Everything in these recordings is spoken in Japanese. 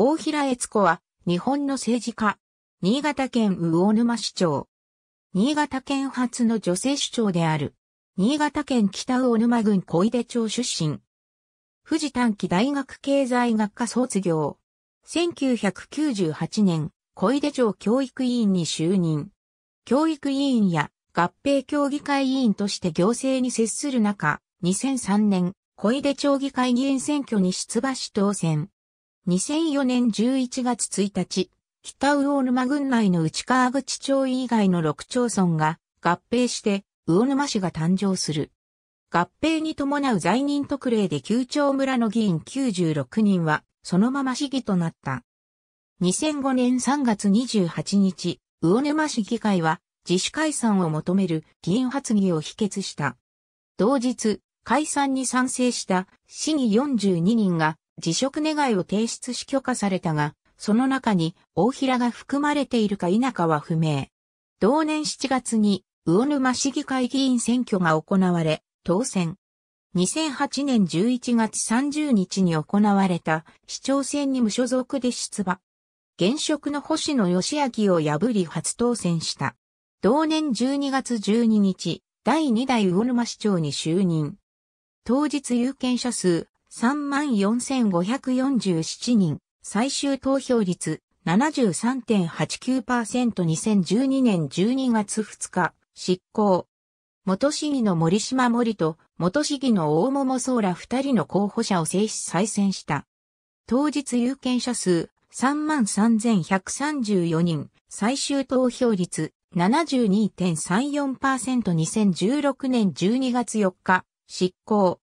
大平悦子は、日本の政治家。新潟県魚沼市長。新潟県初の女性市長である。新潟県北魚沼郡小出町出身。富士短期大学経済学科卒業。1998年、小出町教育委員に就任。教育委員や合併協議会委員として行政に接する中、2003年、小出町議会議員選挙に出馬し当選。2004年11月1日、北魚沼郡内の内川口町以外の6町村が合併して魚沼市が誕生する。合併に伴う在任特例で旧町村の議員96人はそのまま市議となった。2005年3月28日、魚沼市議会は自主解散を求める議員発議を否決した。同日、解散に賛成した市議42人が辞職願を提出し許可されたが、その中に大平が含まれているか否かは不明。同年7月に魚沼市議会議員選挙が行われ、当選。2008年11月30日に行われた市長選に無所属で出馬。現職の星野義明を破り初当選した。同年12月12日、第2代魚沼市長に就任。当日有権者数34,547人、最終投票率 73.89%2012 年12月2日、執行。元市議の森島森と元市議の大桃総ら二人の候補者を制し再選した。当日有権者数33,134人、最終投票率 72.34%2016 年12月4日、執行。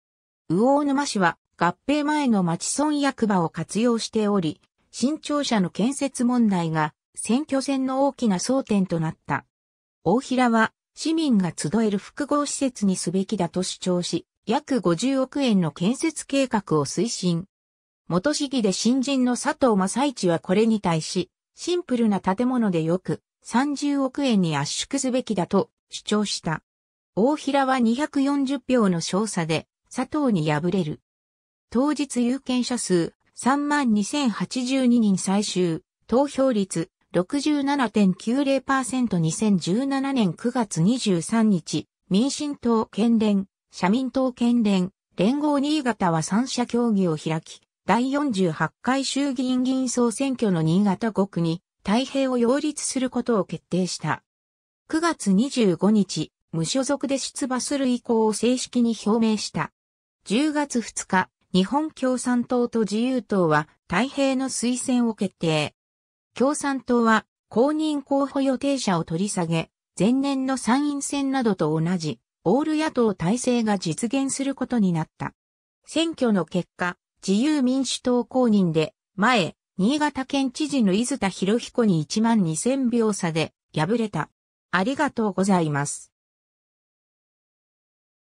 魚沼市は合併前の町村役場を活用しており、新庁舎の建設問題が選挙戦の大きな争点となった。大平は市民が集える複合施設にすべきだと主張し、約50億円の建設計画を推進。元市議で新人の佐藤正一はこれに対し、シンプルな建物でよく30億円に圧縮すべきだと主張した。大平は240票の少差で佐藤に敗れる。当日有権者数32,082人最終、投票率 67.90%2017 年9月23日、民進党県連、社民党県連、連合新潟は三者協議を開き、第48回衆議院議員総選挙の新潟5区に太平を擁立することを決定した。9月25日、無所属で出馬する意向を正式に表明した。10月2日、日本共産党と自由党は太平の推薦を決定。共産党は公認候補予定者を取り下げ、前年の参院選などと同じオール野党体制が実現することになった。選挙の結果、自由民主党公認で、前、新潟県知事の伊豆田博彦に1万2000票差で敗れた。ありがとうございます。